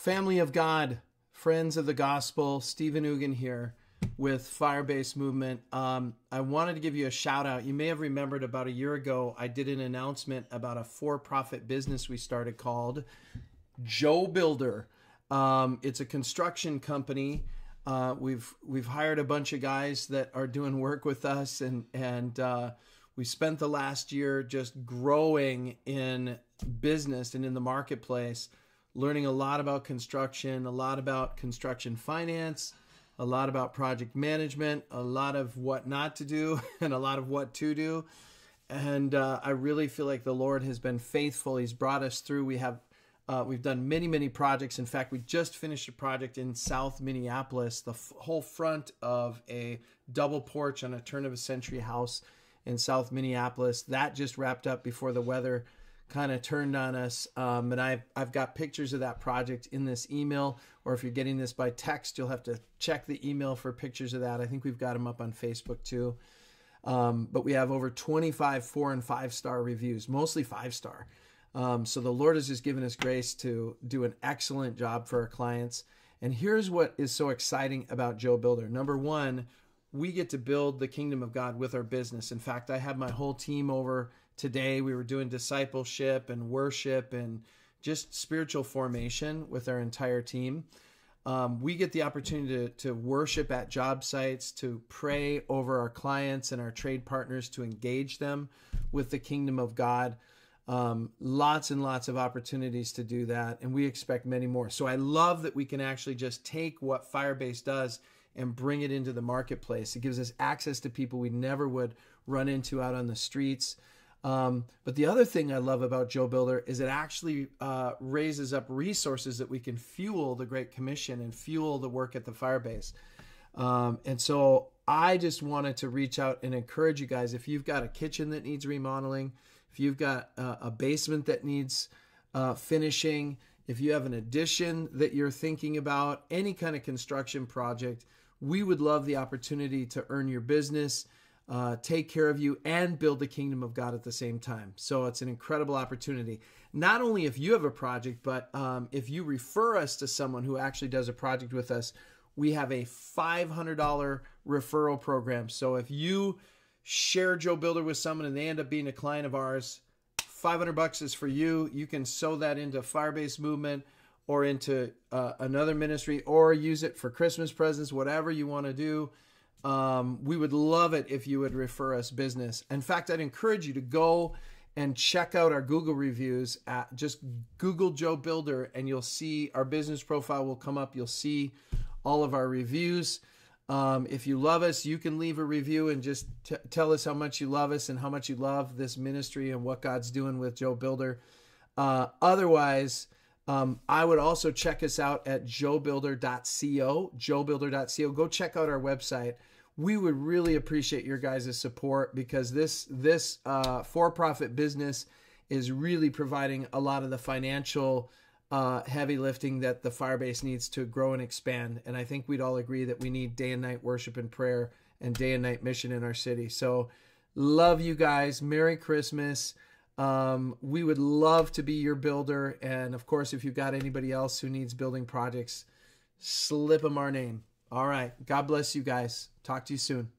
Family of God, friends of the gospel, Stephen Ugan here with Firebase Movement. Um, I wanted to give you a shout out. You may have remembered about a year ago, I did an announcement about a for profit business we started called Joe Builder. Um, it's a construction company. Uh, we've we've hired a bunch of guys that are doing work with us, and and uh, we spent the last year just growing in business and in the marketplace, learning a lot about construction, a lot about construction finance, a lot about project management, a lot of what not to do, and a lot of what to do. And uh, I really feel like the Lord has been faithful. He's brought us through. We have uh, we've done many, many projects. In fact, we just finished a project in South Minneapolis, the f- whole front of a double porch on a turn of a century house in South Minneapolis. That just wrapped up before the weather kind of turned on us. Um, and I've, I've got pictures of that project in this email, or if you're getting this by text, you'll have to check the email for pictures of that. I think we've got them up on Facebook too. Um, but we have over 25 four and five star reviews, mostly five star. Um, so the Lord has just given us grace to do an excellent job for our clients. And here's what is so exciting about Joe Builder. Number one, we get to build the kingdom of God with our business. In fact, I had my whole team over today. We were doing discipleship and worship and just spiritual formation with our entire team. Um, we get the opportunity to, to worship at job sites, to pray over our clients and our trade partners, to engage them with the kingdom of God. Um, lots and lots of opportunities to do that, and we expect many more. So I love that we can actually just take what Firebase does and bring it into the marketplace. It gives us access to people we never would run into out on the streets. Um, but the other thing I love about Joe Builder is it actually uh, raises up resources that we can fuel the Great Commission and fuel the work at the Firebase. Um, and so I just wanted to reach out and encourage you guys if you've got a kitchen that needs remodeling, if you've got uh, a basement that needs uh, finishing, if you have an addition that you're thinking about, any kind of construction project, we would love the opportunity to earn your business, uh, take care of you, and build the kingdom of God at the same time. So it's an incredible opportunity. Not only if you have a project, but um, if you refer us to someone who actually does a project with us, we have a $500 referral program. So if you share Joe Builder with someone and they end up being a client of ours, 500 bucks is for you. You can sow that into Firebase Movement or into uh, another ministry or use it for Christmas presents, whatever you want to do. Um, we would love it if you would refer us business. In fact, I'd encourage you to go and check out our Google reviews at just Google Joe Builder and you'll see our business profile will come up. You'll see all of our reviews. Um, if you love us, you can leave a review and just tell us how much you love us and how much you love this ministry and what God's doing with Joe Builder. Uh, otherwise, um, I would also check us out at joebuilder.co, joebuilder.co. Go check out our website. We would really appreciate your guys' support because this this uh, for-profit business is really providing a lot of the financial uh, heavy lifting that the Firebase needs to grow and expand. And I think we'd all agree that we need day and night worship and prayer and day and night mission in our city. So, love you guys. Merry Christmas. Um, we would love to be your builder. And of course, if you've got anybody else who needs building projects, slip them our name. All right. God bless you guys. Talk to you soon.